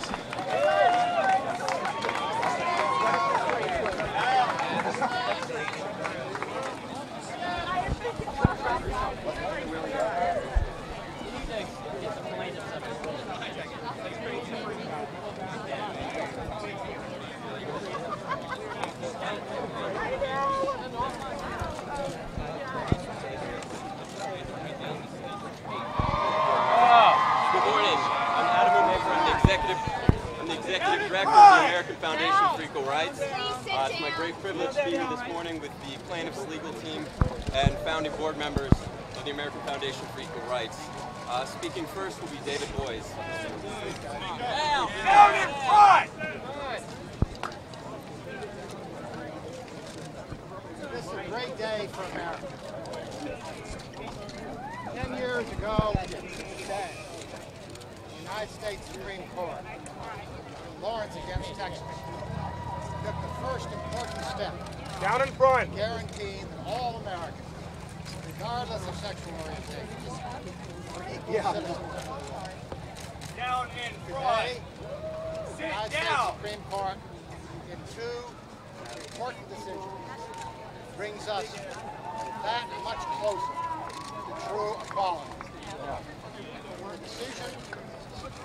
Thanks. Foundation for Equal Rights. Uh, it's my great privilege to be here this morning with the plaintiffs' legal team and founding board members of the American Foundation for Equal Rights. Uh, speaking first will be David Boies. Down in front! This is a great day for America. Ten years ago, the United States Supreme Court Lawrence against Texas, took the first important step Down in front! guaranteeing that all Americans, regardless of sexual orientation, are equal citizens. Down in Today, the Sit United down! States Supreme Court, in two important decisions, brings us that much closer to true equality. The decision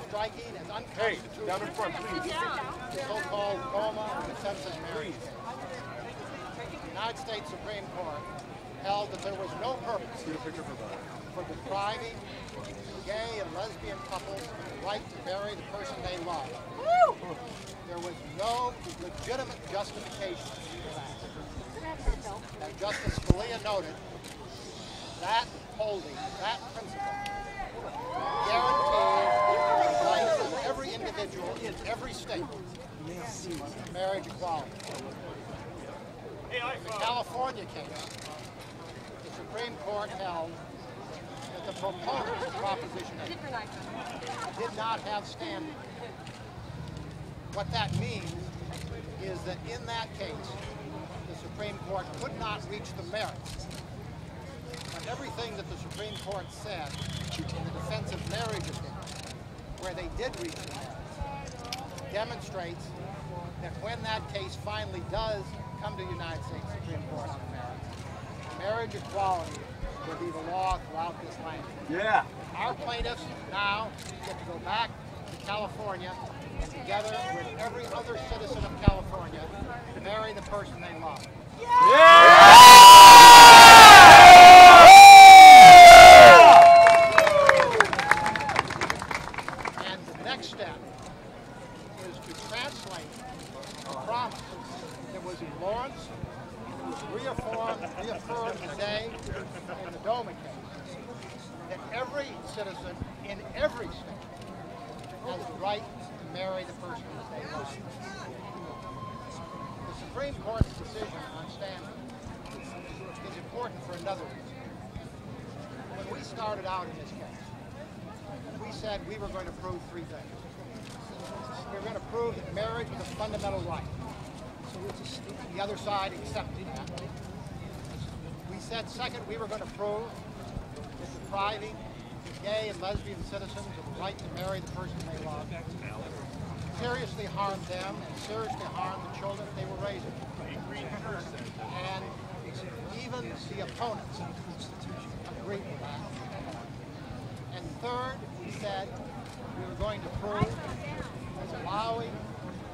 striking as Hey, down in front, please. the so-called DOMA and the marriage case. The United States Supreme Court held that there was no purpose for depriving gay and lesbian couples of the right to marry the person they love. There was no legitimate justification for that. As Justice Scalia noted, that holding, that principle, guarantees the rights of individual in every state marriage equality. In the California case, the Supreme Court held that the proponents of Proposition 8 did not have standing. What that means is that in that case, the Supreme Court could not reach the merits. But everything that the Supreme Court said in the defense of marriage opinion, where they did reach the merits, demonstrates that when that case finally does come to the United States Supreme Court on the merits, marriage equality will be the law throughout this land. Yeah. Our plaintiffs now get to go back to California and together with every other citizen of California to marry the person they love. And the next step is to translate a promise that was in Lawrence, that was reaffirmed, reaffirmed today in the DOMA case, that every citizen in every state has the right to marry the person that they love. The Supreme Court's decision on standing is important for another reason. When we started out in this case, we said we were going to prove three things. We were going to prove that marriage was a fundamental right. So the other side accepted that. Said second, we were going to prove that depriving gay and lesbian citizens of the right to marry the person they love seriously harmed them and seriously harmed the children they were raising. And even the opponents of the Constitution agreed with that. And third, we said we were going to prove that allowing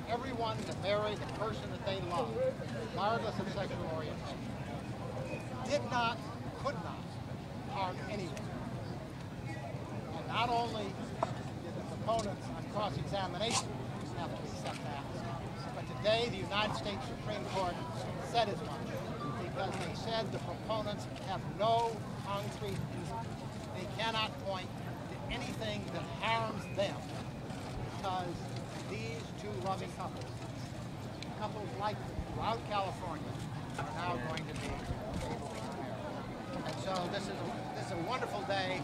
everyone to marry the person that they love, regardless of sexual orientation, did not, could not harm anyone. And not only did the proponents on cross-examination have to accept that, but today the United States Supreme Court said as much because they said the proponents have no concrete reason. They cannot point to anything that harms them because these two loving couples, couples like throughout California, are now going to be able to marry. And so this is a, this is a wonderful day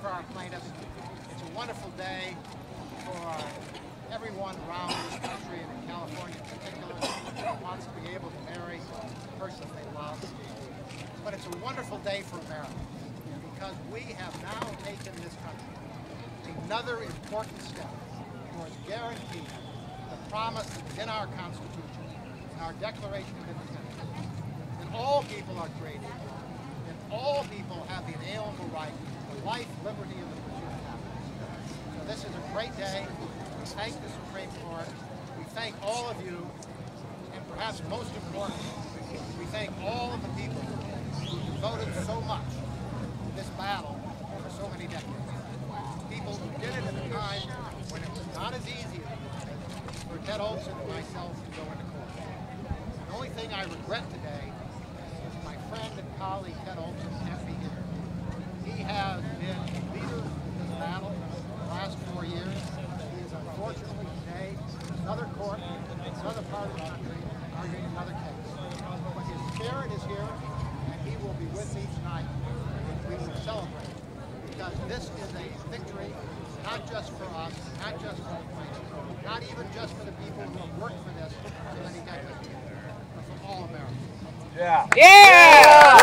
for our plaintiffs. It's a wonderful day for everyone around this country and in California in particular who wants to be able to marry the person they love. But it's a wonderful day for America because we have now taken this country another important step towards guaranteeing the promise that's in our Constitution and our Declaration of Independence all people are created, and all people have the inalienable right to life, liberty, and the pursuit of happiness. So this is a great day. We thank the Supreme Court. We thank all of you, and perhaps most important, we thank all of the people who devoted so much to this battle for so many decades. People who did it at a time when it was not as easy for Ted Olson and myself to go into court. The only thing I regret today is colleague Ted Olson be here. He has been leader in this battle the last four years. He is unfortunately today another court, another part of the country, arguing another case. But his spirit is here, and he will be with me tonight, we will celebrate. Because this is a victory, not just for us, not just for the plaintiffs, not even just for the people who have worked for this for many decades, all Americans. Yeah!